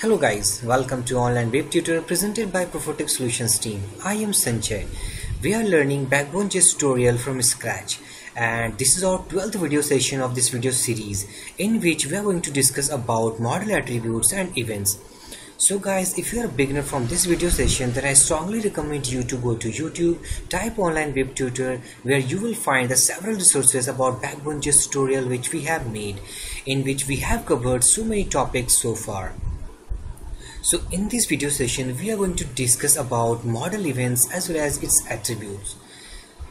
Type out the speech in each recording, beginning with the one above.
Hello guys, welcome to online web tutor presented by Profotech Solutions team. I am Sanjay. We are learning Backbone.js tutorial from scratch and this is our 12th video session of this video series in which we are going to discuss about model attributes and events. So guys, if you are a beginner from this video session then I strongly recommend you to go to YouTube, type online web tutor where you will find the several resources about Backbone.js tutorial which we have made in which we have covered so many topics so far. So in this video session we are going to discuss about model events as well as its attributes.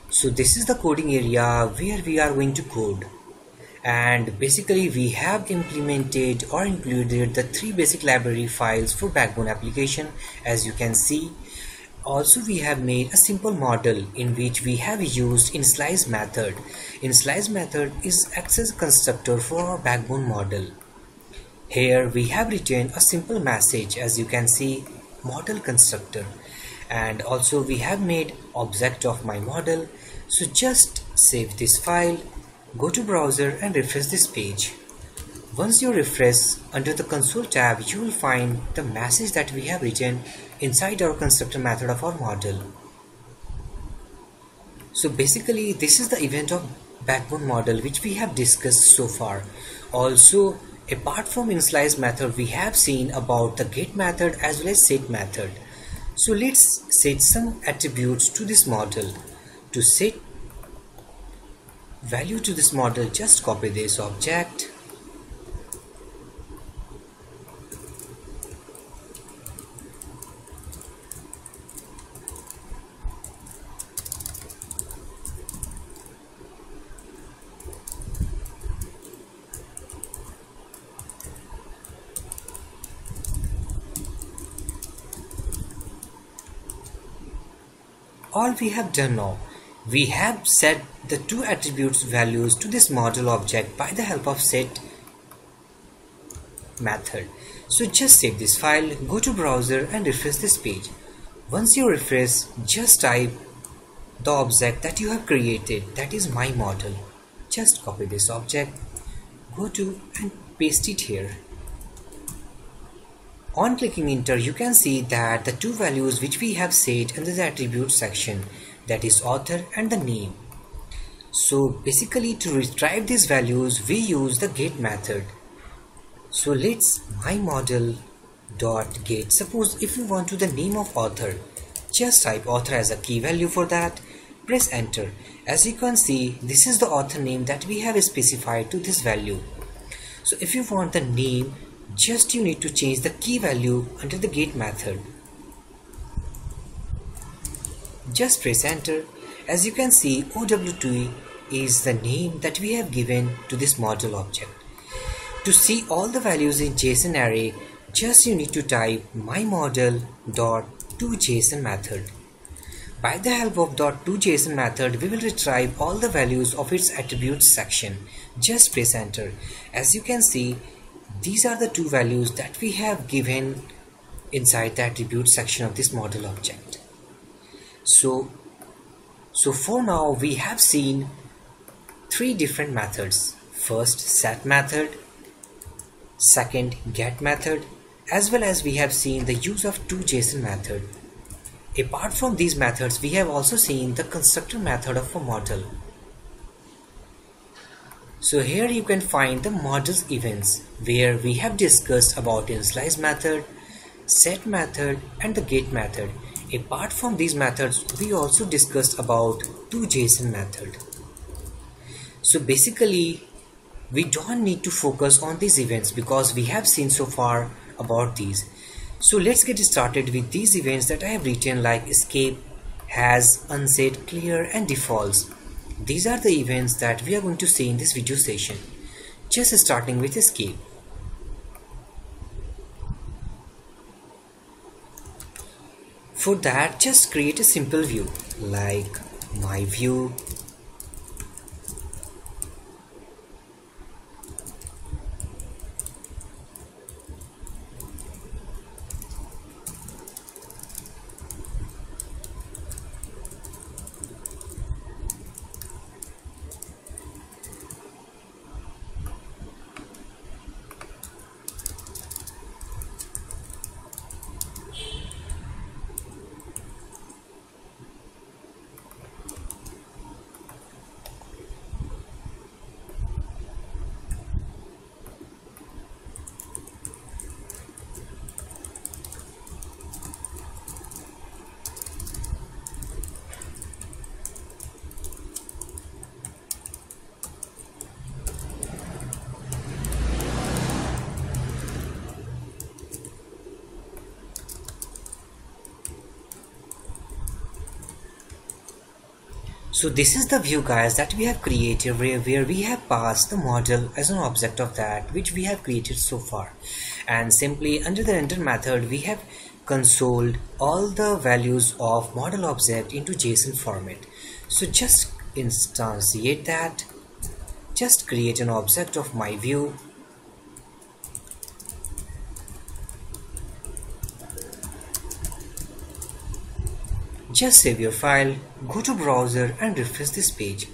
So this is the coding area where we are going to code. And basically we have implemented or included the three basic library files for backbone application as you can see. Also we have made a simple model in which we have used initialize method. Initialize method is access constructor for our backbone model here we have written a simple message as you can see model constructor. And also we have made object of my model. So just save this file go to browser and refresh this page. Once you refresh under the console tab you will find the message that we have written inside our constructor method of our model. So basically this is the event of backbone model which we have discussed so far. Also Apart from initialize method, we have seen about the get method as well as set method. So let's set some attributes to this model. To set value to this model, just copy this object all we have done now. We have set the two attributes values to this model object by the help of set method. So just save this file go to browser and refresh this page. Once you refresh just type the object that you have created that is my model. Just copy this object go to and paste it here on clicking enter, you can see that the two values which we have set in the attribute section, that is author and the name. So basically to retrieve these values, we use the get method. So let's my model dot get. Suppose if you want to the name of author, just type author as a key value for that. Press enter. As you can see, this is the author name that we have specified to this value. So if you want the name just you need to change the key value under the get method. Just press enter. As you can see OWT is the name that we have given to this model object. To see all the values in JSON array just you need to type my model dot to JSON method. By the help of dot to JSON method we will retrieve all the values of its attributes section. Just press enter. As you can see these are the two values that we have given inside the attribute section of this model object. So so for now we have seen three different methods. First set method. Second get method. As well as we have seen the use of to JSON method. Apart from these methods we have also seen the constructor method of a model so here you can find the models events where we have discussed about initialize method, set method and the get method. Apart from these methods, we also discussed about to JSON method. So basically, we don't need to focus on these events because we have seen so far about these. So let's get started with these events that I have written like escape, has, unset, clear and defaults. These are the events that we are going to see in this video session. Just starting with escape. For that just create a simple view like my view So this is the view guys that we have created where, we have passed the model as an object of that which we have created so far. And simply under the render method we have consoled all the values of model object into JSON format. So just instantiate that. Just create an object of my view. Just save your file, go to browser and refresh this page.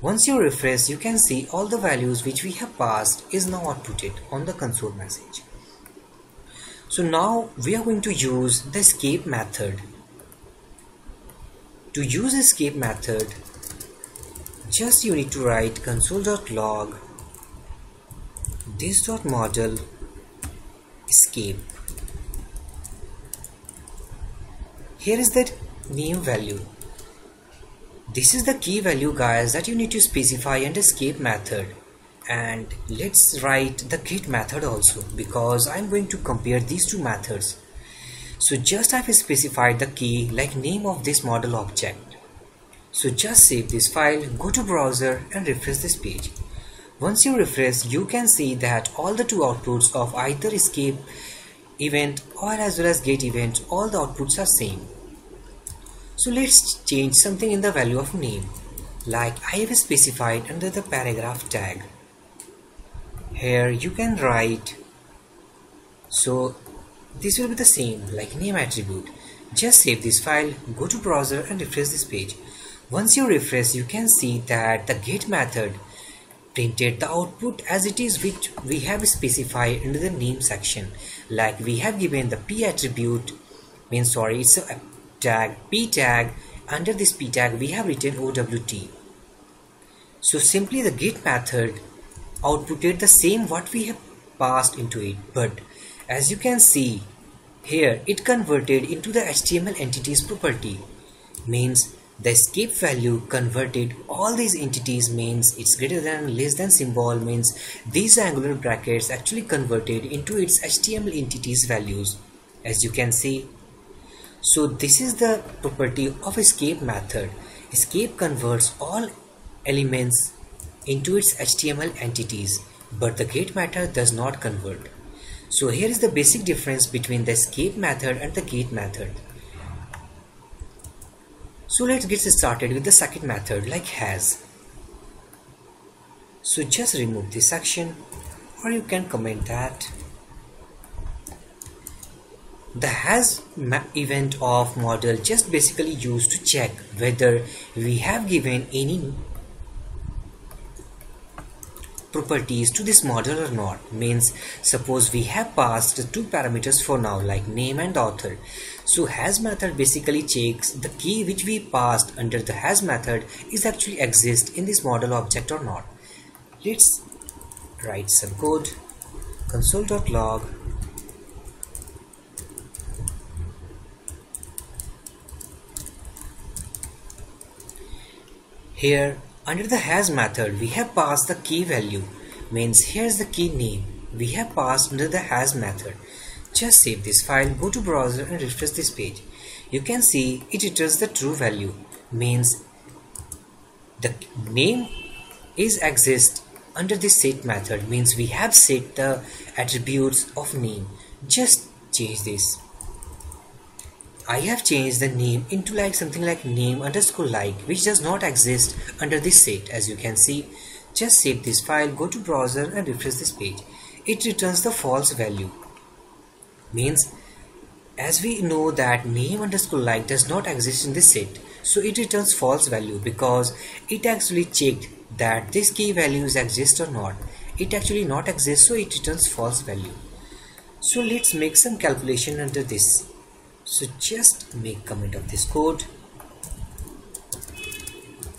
Once you refresh, you can see all the values which we have passed is now outputted on the console message. So now we are going to use the escape method. To use escape method, just you need to write console.log this.model escape here is that name value. This is the key value guys that you need to specify the escape method. And let's write the get method also because I'm going to compare these two methods. So just I've specified the key like name of this model object. So just save this file go to browser and refresh this page. Once you refresh you can see that all the two outputs of either escape event or as well as get event all the outputs are same so let's change something in the value of name like I have specified under the paragraph tag. Here you can write so this will be the same like name attribute. Just save this file, go to browser and refresh this page. Once you refresh you can see that the get method printed the output as it is which we have specified under the name section like we have given the p attribute means sorry it's a tag p tag under this p tag we have written OWT so simply the get method outputted the same what we have passed into it. But as you can see here it converted into the HTML entities property. Means the escape value converted all these entities means it's greater than less than symbol means these angular brackets actually converted into its HTML entities values. As you can see so this is the property of escape method. Escape converts all elements into its HTML entities, but the get method does not convert. So here is the basic difference between the escape method and the get method. So let's get started with the second method like has. So just remove this section or you can comment that the has event of model just basically used to check whether we have given any properties to this model or not. Means suppose we have passed two parameters for now like name and author. So has method basically checks the key which we passed under the has method is actually exist in this model object or not. Let's write some code console.log Here under the has method we have passed the key value means here's the key name we have passed under the has method. Just save this file, go to browser and refresh this page. You can see it returns the true value means the name is exist under the set method means we have set the attributes of name. Just change this. I have changed the name into like something like name underscore like which does not exist under this set as you can see. Just save this file, go to browser and refresh this page. It returns the false value. Means as we know that name underscore like does not exist in this set so it returns false value because it actually checked that this key values exist or not. It actually not exists so it returns false value. So let's make some calculation under this so just make comment of this code.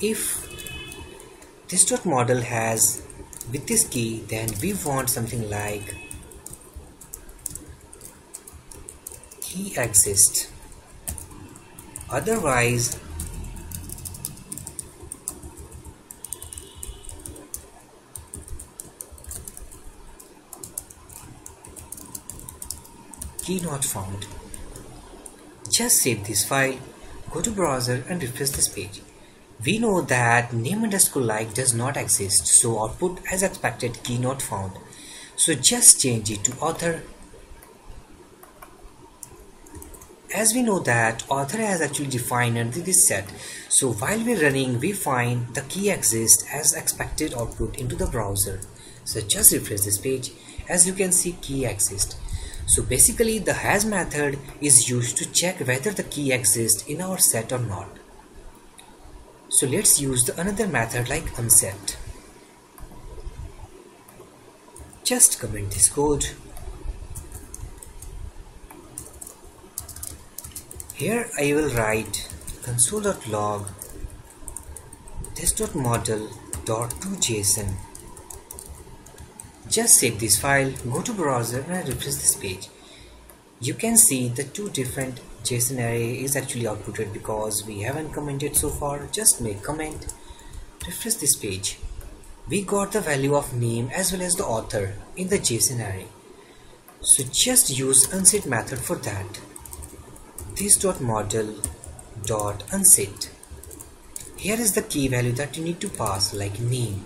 If this dot model has with this key then we want something like key exists otherwise key not found just save this file, go to browser and refresh this page. we know that name underscore like does not exist so output as expected key not found. So just change it to author. As we know that author has actually defined under this set so while we're running we find the key exists as expected output into the browser. So just refresh this page. As you can see key exists so basically the has method is used to check whether the key exists in our set or not. So let's use the another method like unset. Just comment this code. Here I will write console.log this.model.toJSON. Just save this file, go to browser and refresh this page. You can see the two different JSON array is actually outputted because we haven't commented so far. Just make comment, refresh this page. We got the value of name as well as the author in the JSON array. So just use unset method for that this dot model dot unset here is the key value that you need to pass like name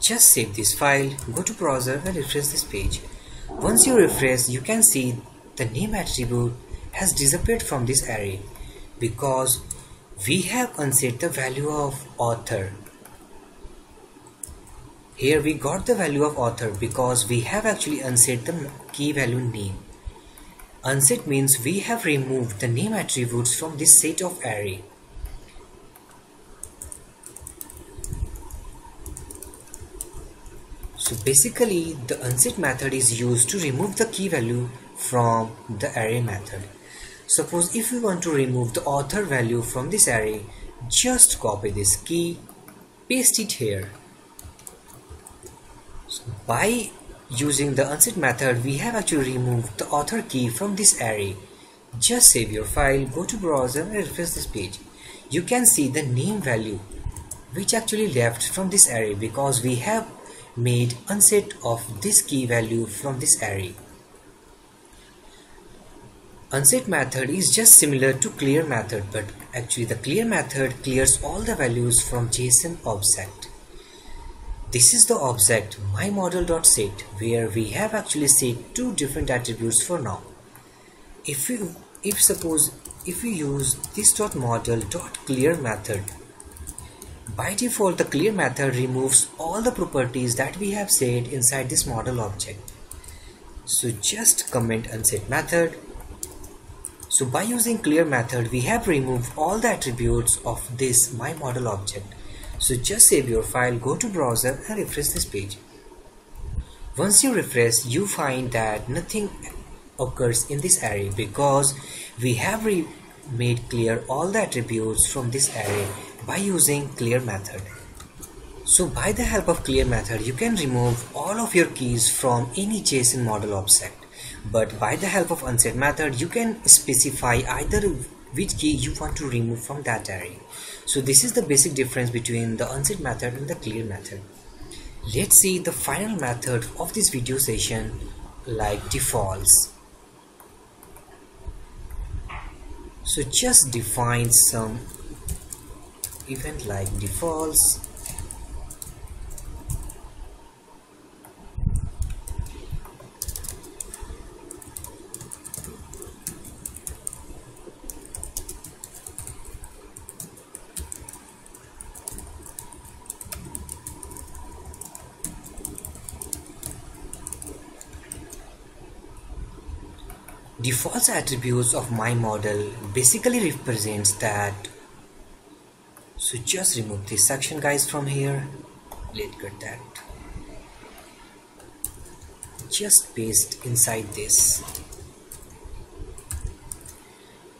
just save this file go to browser and refresh this page. Once you refresh you can see the name attribute has disappeared from this array because we have unset the value of author. Here we got the value of author because we have actually unset the key value name. Unset means we have removed the name attributes from this set of array. Basically the unset method is used to remove the key value from the array method. Suppose if we want to remove the author value from this array, just copy this key, paste it here. So by Using the unset method, we have actually removed the author key from this array. Just save your file, go to browser and refresh this page. You can see the name value which actually left from this array because we have made unset of this key value from this array. Unset method is just similar to clear method but actually the clear method clears all the values from JSON object. This is the object myModel.set where we have actually set two different attributes for now. If we if suppose if we use this dot model dot clear method by default the clear method removes all the properties that we have set inside this model object. So just comment unset method. So by using clear method we have removed all the attributes of this my model object. So just save your file, go to browser and refresh this page. Once you refresh, you find that nothing occurs in this array because we have made clear all the attributes from this array by using clear method. So by the help of clear method, you can remove all of your keys from any JSON model object. But by the help of unset method, you can specify either which key you want to remove from that array so this is the basic difference between the unset method and the clear method let's see the final method of this video session like defaults so just define some event like defaults Default attributes of my model basically represents that so just remove this section guys from here let's get that just paste inside this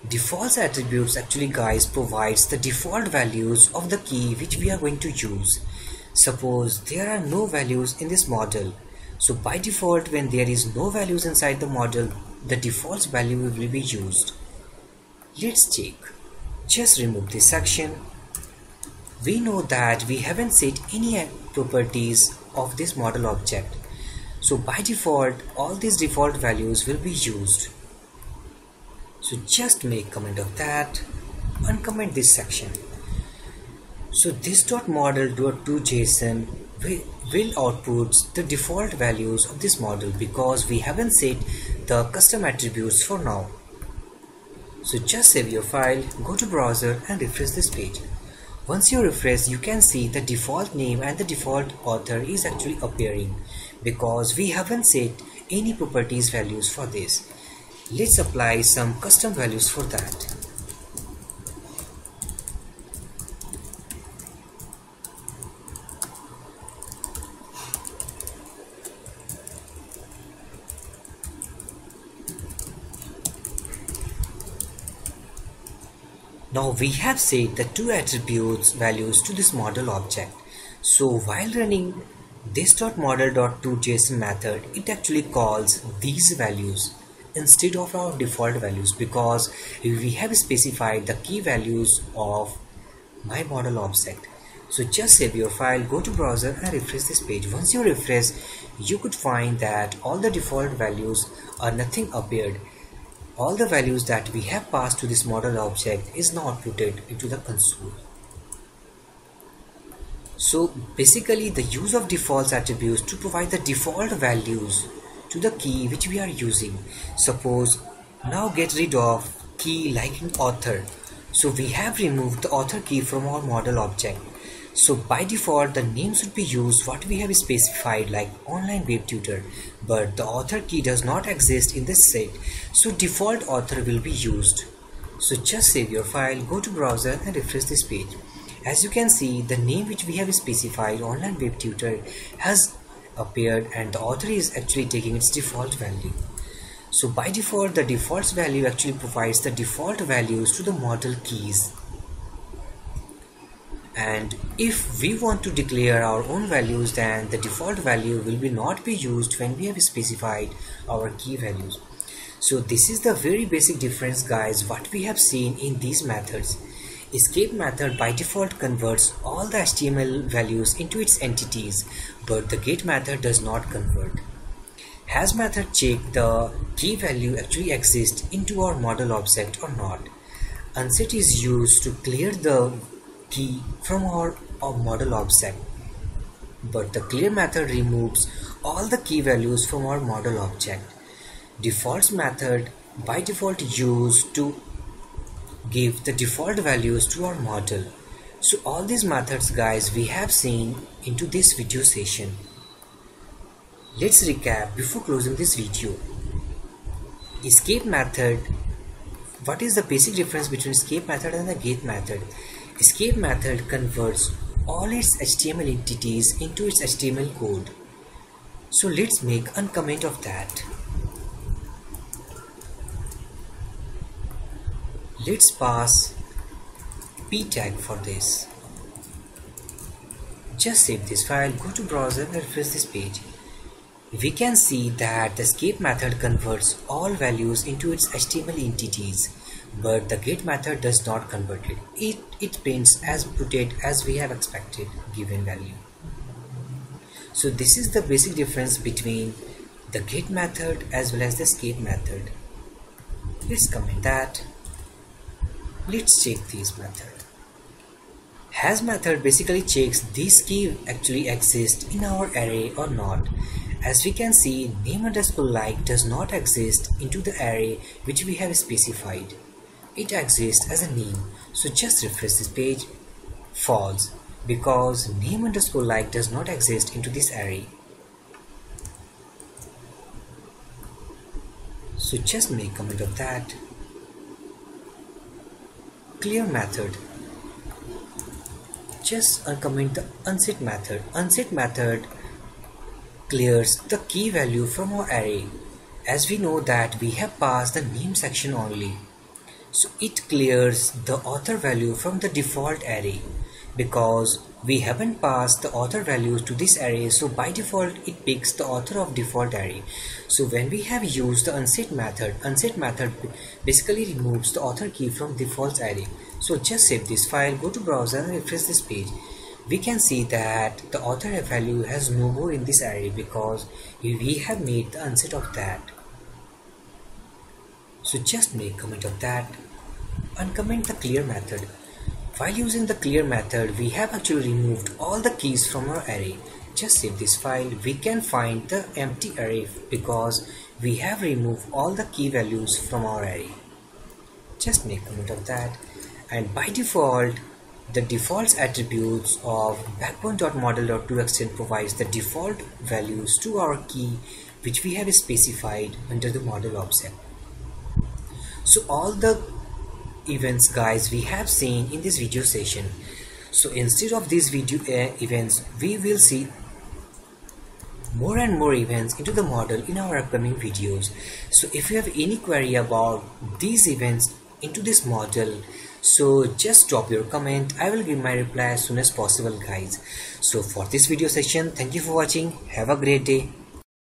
default attributes actually guys provides the default values of the key which we are going to use suppose there are no values in this model so by default when there is no values inside the model the default value will be used. Let's check. Just remove this section. We know that we haven't set any properties of this model object. So by default, all these default values will be used. So just make comment of that. uncomment this section so this dot model dot to json will, output the default values of this model because we haven't set the custom attributes for now so just save your file go to browser and refresh this page once you refresh you can see the default name and the default author is actually appearing because we haven't set any properties values for this. Let's apply some custom values for that Now we have set the two attributes values to this model object. So while running this.model.toJSON method, it actually calls these values instead of our default values because we have specified the key values of my model object. So just save your file, go to browser and refresh this page. Once you refresh, you could find that all the default values are nothing appeared all the values that we have passed to this model object is now outputted into the console. So basically the use of defaults attributes to provide the default values to the key which we are using. Suppose now get rid of key like an author. So we have removed the author key from our model object so by default the name should be used what we have specified like online web tutor. But the author key does not exist in this set. So default author will be used. So just save your file go to browser and refresh this page. As you can see the name which we have specified online web tutor has appeared and the author is actually taking its default value. So by default the default value actually provides the default values to the model keys and if we want to declare our own values then the default value will be not be used when we have specified our key values. So this is the very basic difference guys what we have seen in these methods. Escape method by default converts all the html values into its entities but the get method does not convert. Has method check the key value actually exists into our model object or not? Unset is used to clear the key from our, our model object but the clear method removes all the key values from our model object. Defaults method by default used to give the default values to our model. So all these methods guys we have seen into this video session. Let's recap before closing this video. Escape method. What is the basic difference between escape method and the get method Escape method converts all its HTML entities into its HTML code. So let's make a comment of that. Let's pass p tag for this. Just save this file, go to browser and refresh this page. We can see that the escape method converts all values into its HTML entities but the get method does not convert it. It, it prints as printed as we have expected given value. So this is the basic difference between the get method as well as the escape method. Let's comment that. Let's check this method. Has method basically checks this key actually exists in our array or not. As we can see, name underscore like does not exist into the array which we have specified it exists as a name so just refresh this page. False because name underscore like does not exist into this array. So just make comment of that. Clear method. Just uncomment the unset method. Unset method clears the key value from our array. As we know that we have passed the name section only so it clears the author value from the default array because we haven't passed the author values to this array so by default it picks the author of default array. So when we have used the unset method unset method basically removes the author key from default array. So just save this file go to browser and refresh this page. We can see that the author value has no more in this array because we have made the unset of that so just make comment of that and comment the clear method. While using the clear method we have actually removed all the keys from our array. Just save this file. We can find the empty array because we have removed all the key values from our array. Just make comment of that. And by default the default attributes of backbone.model.toExtend provides the default values to our key which we have specified under the model object so all the events guys we have seen in this video session. So instead of these video uh, events we will see more and more events into the model in our upcoming videos. So if you have any query about these events into this model so just drop your comment. I will give my reply as soon as possible guys. So for this video session thank you for watching. Have a great day